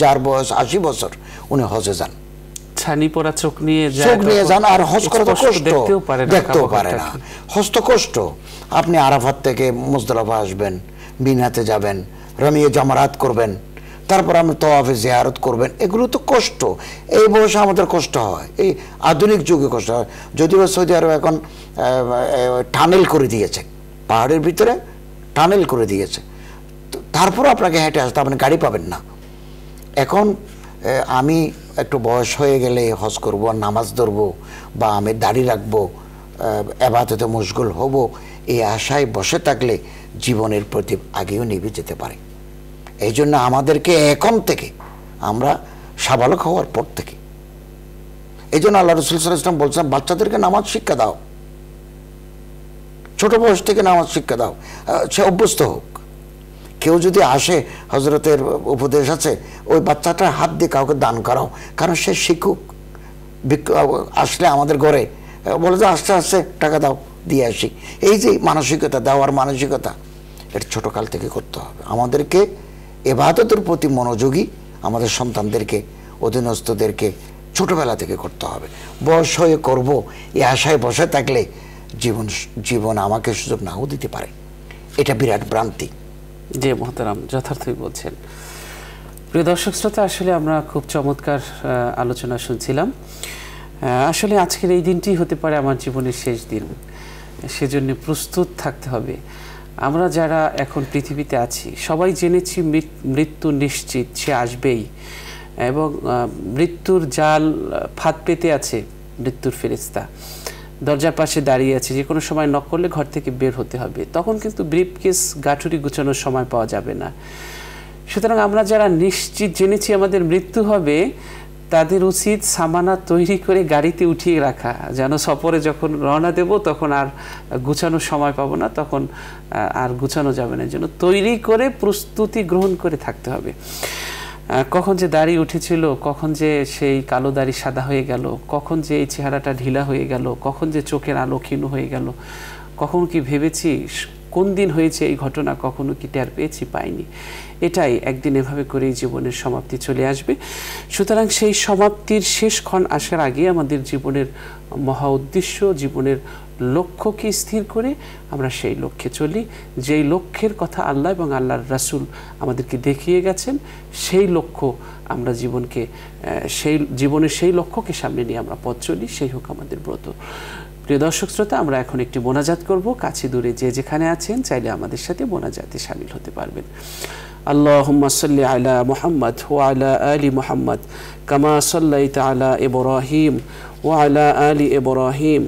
যার বয়স আশি বছর উনি হজে যান। ছানি পড়া চোখ নিয়ে চোখ নিয়ে যান আর হজ করা কষ্ট। দেখতেও পারে না পারে। হজ তো কষ্ট। আপনি আরাফাত থেকে মুজদলাফা আসবেন বিনাতে যাবেন রমিয়ে জামারাত করবেন তারপর আপনি তওয়াফে জিয়ারত করবেন। এগুলো তো কষ্ট। এই বয়সে আমাদের কষ্ট হয়। এই আধুনিক যুগে কষ্ট হয়। যদিও সৌদি আরব এখন টানেল করে দিয়েছে। পাহাড়ের ভিতরে টানেল করে দিয়েছে। তারপর আপনাকে হেঁটে আসতে আপনি গাড়ি পাবেন না। এখন আমি একটু বয়স হয়ে গেলে হজ করব, নামাজ ধরবো বা আমি দাড়ি রাখব এবাদতে মশগুল হব, এই আশায় বসে থাকলে জীবনের প্রতি আগেও নিভে যেতে পারে। এই জন্য আমাদেরকে এখন থেকে আমরা সাবালক হওয়ার পর থেকে। এই জন্য আল্লাহ রসুল সাল্লাহ ইসলাম বলছেন, বাচ্চাদেরকে নামাজ শিক্ষা দাও। ছোট বয়স থেকে নামাজ শিক্ষা দাও। সে অভ্যস্ত হোক। কেউ যদি আসে হজরতের উপদেশ আছে, ওই বাচ্চাটার হাত দিয়ে কাউকে দান করাও, কারণ সে শিখুক আসলে আমাদের ঘরে বলে যে আস্তে আস্তে টাকা দাও, দিয়ে আসি। এই যে মানসিকতা, দেওয়ার মানসিকতা, এটা ছোটকাল থেকে করতে হবে। আমাদেরকে এবাদতের প্রতি মনোযোগী আমাদের সন্তানদেরকে, অধীনস্থদেরকে ছোটবেলা থেকে করতে হবে। বয়স হয়ে করব, এ আশায় বসে থাকলে জীবন জীবন আমাকে সুযোগ নাও দিতে পারে। এটা বিরাট ভ্রান্তি। জি, মোহতারাম, যথার্থই বলছেন। প্রিয় দর্শক শ্রোতা, আসলে আমরা খুব চমৎকার আলোচনা শুনছিলাম। আসলে আজকের এই দিনটি হতে পারে আমার জীবনের শেষ দিন। সেজন্য প্রস্তুত থাকতে হবে। আমরা যারা এখন পৃথিবীতে আছি, সবাই জেনেছি মৃত্যু নিশ্চিত, সে আসবেই। এবং মৃত্যুর জাল ফাঁদ পেতে আছে মৃত্যুর ফেরেস্তা দরজার পাশে দাঁড়িয়ে আছে, যে কোনো সময় নক করলে ঘর থেকে বের হতে হবে। তখন কিন্তু ব্রিফ কেস গাঠুরি গুছানোর সময় পাওয়া যাবে না। সুতরাং আমরা যারা নিশ্চিত জেনেছি আমাদের মৃত্যু হবে তাদের উচিত সামানা তৈরি করে গাড়িতে উঠিয়ে রাখা, যেন সফরে যখন রওনা দেব তখন আর গুছানোর সময় পাবো না, তখন আর গুছানো যাবে না। জন্য তৈরি করে প্রস্তুতি গ্রহণ করে থাকতে হবে। কখন যে দাড়ি উঠেছিল, কখন যে সেই কালো দাড়ি সাদা হয়ে গেল, কখন যে এই চেহারাটা ঢিলা হয়ে গেল, কখন যে চোখের আলো ক্ষীণ হয়ে গেল, কখন কি ভেবেছি কোন দিন হয়েছে এই ঘটনা কখনো কি টের পেয়েছি, পাইনি। এটাই একদিন এভাবে করেই জীবনের সমাপ্তি চলে আসবে। সুতরাং সেই সমাপ্তির শেষ ক্ষণ আসার আগে আমাদের জীবনের মহা উদ্দেশ্য, জীবনের লক্ষ্যকে স্থির করে আমরা সেই লক্ষ্যে চলি। যেই লক্ষ্যের কথা আল্লাহ এবং আল্লাহর রাসুল আমাদেরকে দেখিয়ে গেছেন, সেই লক্ষ্য আমরা জীবনকে সেই, জীবনের সেই লক্ষ্যকে সামনে নিয়ে আমরা পথ চলি, সেই হোক আমাদের ব্রত। প্রিয় দর্শক শ্রোতা, আমরা এখন একটি মোনাজাত করব। কাছে দূরে যে যেখানে আছেন, চাইলে আমাদের সাথে মোনাজাতে সামিল হতে পারবেন। اللهم صل على محمد وعلى آل محمد كما صليت على إبراهيم وعلى آل إبراهيم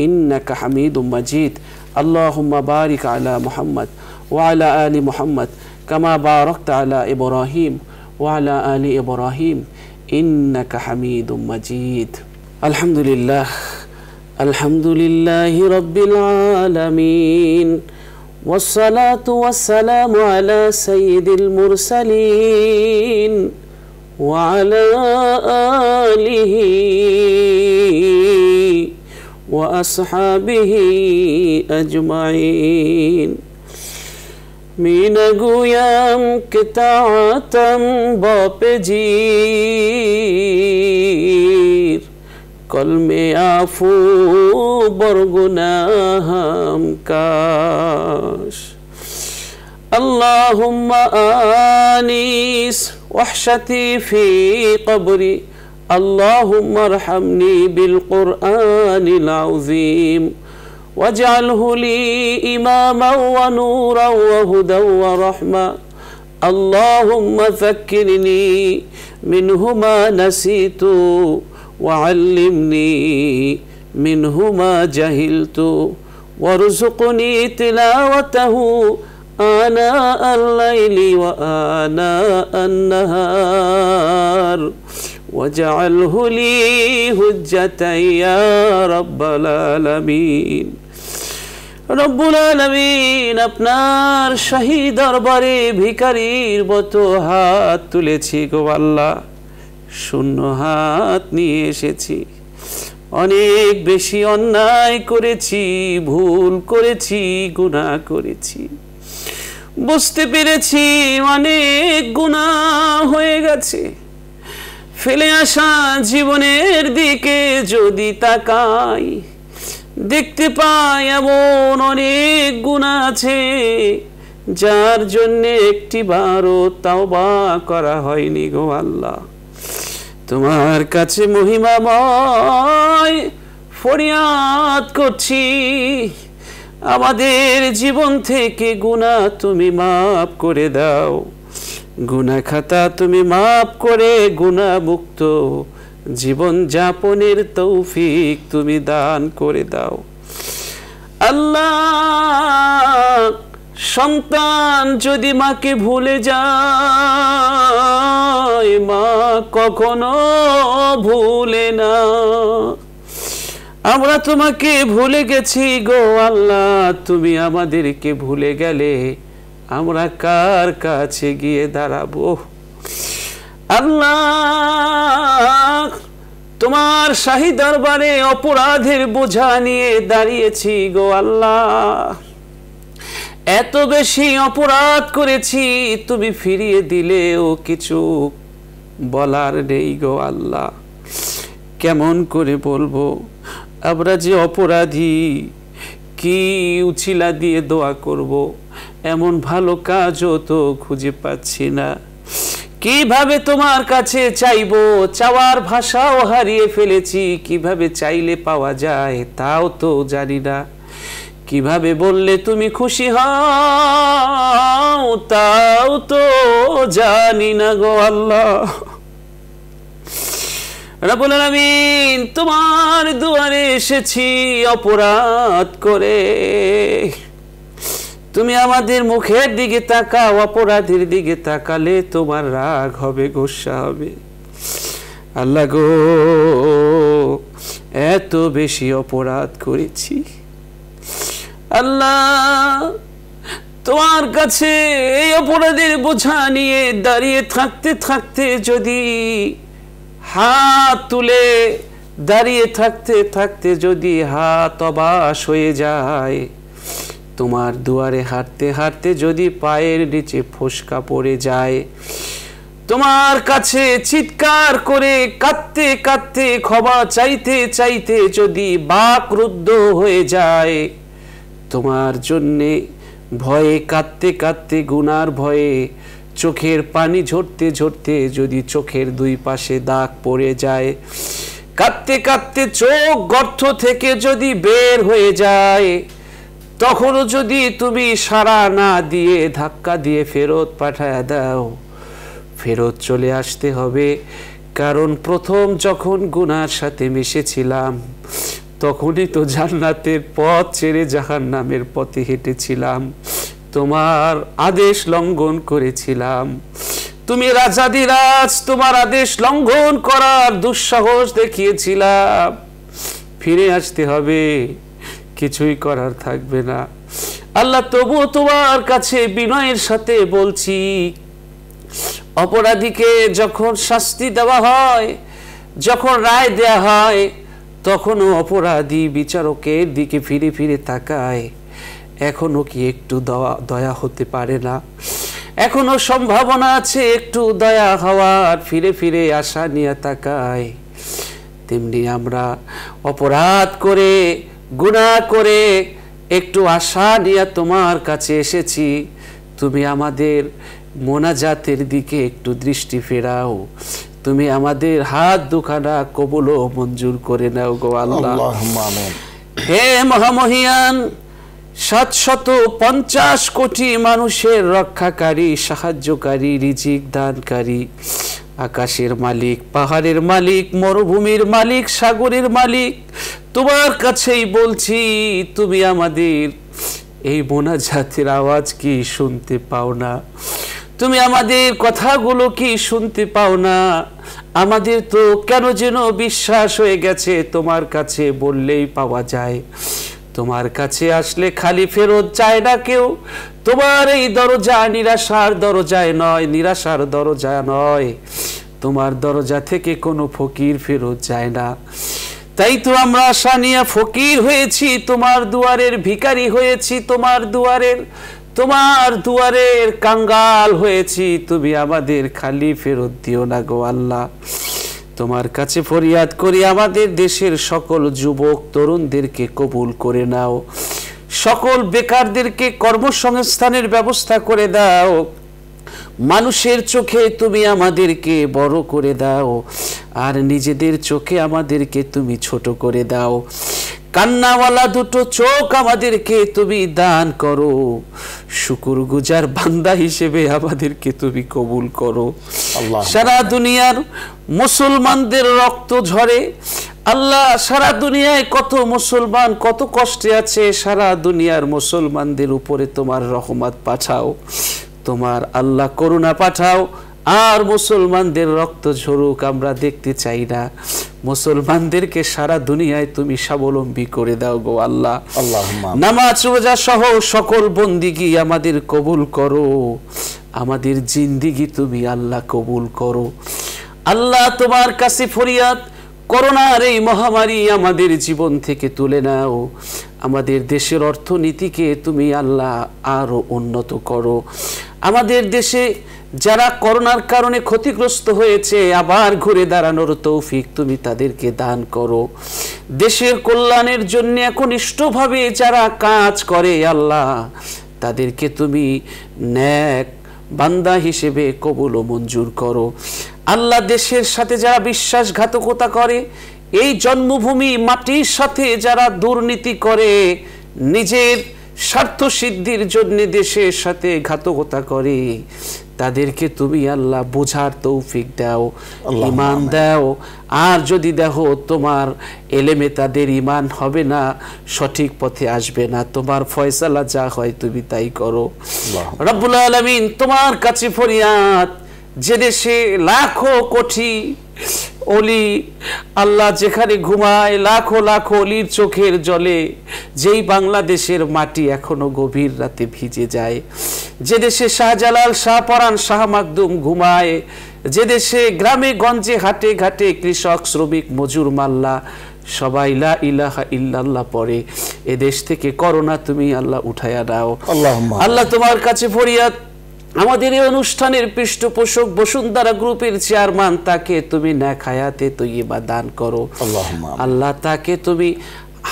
إنك حميد مجيد. اللهم بارك على محمد وعلى آل محمد كما باركت على إبراهيم وعلى آل إبراهيم إنك حميد مجيد. الحمد لله الحمد لله رب العالمين. والصلاة والسلام على سيد المرسلين وعلى آله وأصحابه أجمعين. मीनगुयं कृतातं बापजी कलमे आफू बरगुना हम काश اللهم آنيس وحشتي في قبري اللهم ارحمني بالقرآن العظيم واجعله لي إماما ونورا وهدى ورحمة اللهم ذكرني منهما نسيت وعلمني منه ما جهلت وارزقني تلاوته آناء الليل وآناء النهار واجعله لي هجة يا رب العالمين রব্বুল আলমিন আপনার শাহী দরবারে ভিকারির মতো হাত তুলেছি গো আল্লাহ শূন্য হাত নিয়ে এসেছি। অনেক বেশি অন্যায় করেছি, ভুল করেছি, গুনাহ করেছি। বুঝতে পেরেছি অনেক গুণা হয়ে গেছে। ফেলে আসা জীবনের দিকে যদি তাকাই, দেখতে পাই এমন অনেক গুণ আছে, যার জন্যে একটি বারও তাওবা করা হয়নি গো আল্লাহ। তোমার কাছে মহিমাময় ফরিয়াদ করছি। আমাদের জীবন থেকে গুণা তুমি মাফ করে দাও। গুনা খাতা তুমি মাফ করে গুণা মুক্ত জীবন যাপনের তৌফিক তুমি দান করে দাও। আল্লাহ সন্তান যদি মাকে ভুলে যায়, মা কখনো ভুলে না। আমরা তোমাকে ভুলে গেছি গো আল্লাহ, তুমি আমাদেরকে ভুলে গেলে আমরা কার কাছে গিয়ে দাঁড়াবো? আল্লাহ, তোমার শাহী দরবারে অপরাধের বোঝা নিয়ে দাঁড়িয়েছি গো আল্লাহ। এত বেশি অপরাধ করেছি, তুমি ফিরিয়ে দিলেও কিছু বলার নেই গো আল্লাহ। কেমন করে বলব? আমরা যে অপরাধী, কি উচিলা দিয়ে দোয়া করব। এমন ভালো কাজও তো খুঁজে পাচ্ছি না। কীভাবে তোমার কাছে চাইব? চাওয়ার ভাষাও হারিয়ে ফেলেছি, কীভাবে চাইলে পাওয়া যায় তাও তো জানি না। কীভাবে বললে তুমি খুশি হও, তাও তো জানি না গো আল্লাহ। রাবুল আলামিন তোমার দুয়ারে এসেছি অপরাধ করে। তুমি আমাদের মুখের দিকে তাকাও, অপরাধের দিকে তাকালে তোমার রাগ হবে, গোসা হবে। আল্লাহ গো, এত বেশি অপরাধ করেছি। আল্লাহ, তোমার কাছে এই অপরাধের বোঝা নিয়ে দাঁড়িয়ে থাকতে থাকতে যদি হাত তুলে দাঁড়িয়ে থাকতে থাকতে যদি হাত অবাস হয়ে যায়, তোমার দুয়ারে হাঁটতে হাঁটতে যদি পায়ের নিচে ফোসকা পড়ে যায়, তোমার কাছে চিৎকার করে কাঁদতে কাঁদতে ক্ষমা চাইতে চাইতে যদি বাক রুদ্ধ হয়ে যায় তোমার জন্যে ভয়ে কাঁদতে কাঁদতে গুনার ভয়ে চোখের পানি ঝরতে ঝরতে যদি চোখের দুই পাশে দাগ পড়ে যায়, কাঁদতে কাঁদতে চোখ গর্ত থেকে যদি বের হয়ে যায়, তখনও যদি তুমি সাড়া না দিয়ে ধাক্কা দিয়ে ফেরত পাঠায় দাও, ফেরত চলে আসতে হবে। কারণ প্রথম যখন গুনার সাথে মিশেছিলাম তখনই তো জান্নাতের পথ ছেড়ে জাহান নামের পথে হেঁটেছিলাম। তোমার আদেশ লঙ্ঘন করেছিলাম। তুমি রাজাদিরাজ তোমার আদেশ লঙ্ঘন করার দুঃসাহস দেখিয়েছিলাম। ফিরে আসতে হবে, কিছুই করার থাকবে না। আল্লাহ তবুও তোমার কাছে বিনয়ের সাথে বলছি, অপরাধীকে যখন শাস্তি দেওয়া হয়, যখন রায় দেয়া হয় তখনও অপরাধী বিচারকের দিকে ফিরে ফিরে তাকায়। এখনও কি একটু দয়া হতে পারে না? এখনও সম্ভাবনা আছে একটু দয়া হওয়ার ফিরে ফিরে আশা নিয়ে তাকায়। তেমনি আমরা অপরাধ করে, গুণা করে একটু আশা নিয়ে তোমার কাছে এসেছি। তুমি আমাদের মোনাজাতের দিকে একটু দৃষ্টি ফেরাও। তুমি আমাদের হাত দুখানা কবুল ও মঞ্জুর করে নাও গো আল্লাহ। হে মহামহিয়ান সাতশত পঞ্চাশ কোটি মানুষের রক্ষাকারী সাহায্যকারী রিজিক দানকারী আকাশের মালিক পাহাড়ের মালিক মরুভূমির মালিক সাগরের মালিক তোমার কাছেই বলছি তুমি আমাদের এই মোনাজাতের আওয়াজ কি শুনতে পাও না? তুমি আমাদের কথাগুলো কি শুনতে পাও না? আমাদের তো কেন যেন বিশ্বাস হয়ে গেছে তোমার কাছে বললেই পাওয়া যায়। তোমার কাছে আসলে খালি ফেরত চায় না কেউ। তোমার এই দরজা নিরাশার দরজায় নয়, নিরাশার দরজা নয়। তোমার দরজা থেকে কোনো ফকির ফেরত যায় না। তাই তো আমরা আশা নিয়ে ফকির হয়েছি, তোমার দুয়ারের ভিখারি হয়েছি, তোমার দুয়ারের তোমার দুয়ারের কাঙ্গাল হয়েছি, তুমি আমাদের খালি ফেরত দিও না গো আল্লাহ। তোমার কাছে ফরিয়াদ করি, আমাদের দেশের সকল যুবক তরুণদেরকে কবুল করে নাও। সকল বেকারদেরকে কর্মসংস্থানের ব্যবস্থা করে দাও। মানুষের চোখে তুমি আমাদেরকে বড় করে দাও, আর নিজেদের চোখে আমাদেরকে তুমি ছোট করে দাও। কান্নাওয়ালা দুটো চোখ আমাদেরকে তুমি দান করো। শুকুর গুজার বান্দা হিসেবে আমাদেরকে তুমি কবুল করো। সারা দুনিয়ার মুসলমানদের রক্ত ঝরে। আল্লাহ সারা দুনিয়ায় কত মুসলমান কত কষ্টে আছে। সারা দুনিয়ার মুসলমানদের উপরে তোমার রহমত পাঠাও। তোমার আল্লাহ করুণা পাঠাও। আর মুসলমানদের রক্ত ঝরুক আমরা দেখতে চাই না। মুসলমানদেরকে সারা দুনিয়ায় তুমি স্বাবলম্বী করে দাও গো আল্লাহ। নামাজ রোজা সহ সকল বন্দিগি আমাদের কবুল করো। আমাদের জিন্দিগি তুমি আল্লাহ কবুল করো। আল্লাহ তোমার কাছে ফরিয়াদ করোনার এই মহামারী আমাদের জীবন থেকে তুলে নাও। আমাদের দেশের অর্থনীতিকে তুমি আল্লাহ আরও উন্নত করো। আমাদের দেশে যারা করোনার কারণে ক্ষতিগ্রস্ত হয়েছে, আবার ঘুরে দাঁড়ানোর তৌফিক তুমি তাদেরকে দান করো। দেশের কল্যাণের জন্য একনিষ্ঠভাবে যারা কাজ করে, আল্লাহ, তাদেরকে তুমি ন্যাক বান্দা হিসেবে কবুল ও মঞ্জুর করো। আল্লাহ দেশের সাথে যারা বিশ্বাসঘাতকতা করে, এই জন্মভূমি, মাটির সাথে যারা দুর্নীতি করে, নিজের স্বার্থ সিদ্ধির জন্য দেশের সাথে ঘাতকতা করে। তাদেরকে তুমি আল্লাহ বোঝার তৌফিক দাও ইমান দাও। আর যদি দেখো তোমার এলেমে তাদের ইমান হবে না সঠিক পথে আসবে না। তোমার ফয়সালা যা হয় তুমি তাই করো। রব্বুল আলমিন তোমার কাছে ফরিয়াদ যে দেশে লাখো কোটি অলি আল্লাহ যেখানে ঘুমায় লাখো লাখো অলির চোখের জলে যেই বাংলাদেশের মাটি এখনও গভীর রাতে ভিজে যায়। যে দেশে শাহজালাল শাহপরান শাহ মাকদুম ঘুমায় যে দেশে গ্রামে গঞ্জে হাটে ঘাটে কৃষক শ্রমিক মজুর মাল্লা সবাই লা ইলাহা ইল্লাল্লাহ এ দেশ থেকে করোনা তুমি আল্লাহ উঠাইয়া দাও। আল্লাহ তোমার কাছে ফরিয়াদ। আমাদের এই অনুষ্ঠানের পৃষ্ঠপোষক বসুন্ধরা গ্রুপের চেয়ারম্যান তাকে তুমি ন্যাক হায়াতে তৈবা দান করো। আল্লাহ তাকে তুমি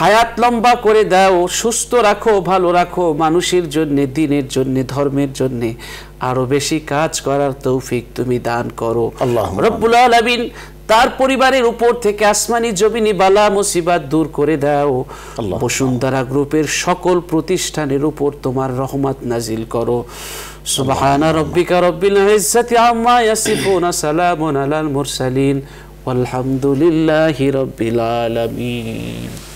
হায়াত লম্বা করে দাও সুস্থ রাখো ভালো রাখো মানুষের জন্য দিনের জন্য ধর্মের জন্য। আরও বেশি কাজ করার তৌফিক তুমি দান করো। রব্বুল আলামিন তার পরিবারের উপর থেকে আসমানি জমিনি বালা মুসিবাত দূর করে দাও। বসুন্ধরা গ্রুপের সকল প্রতিষ্ঠানের উপর তোমার রহমত নাজিল করো। سبحان ربك رب العزة عما يصفون سلام على المرسلين والحمد لله رب العالمين.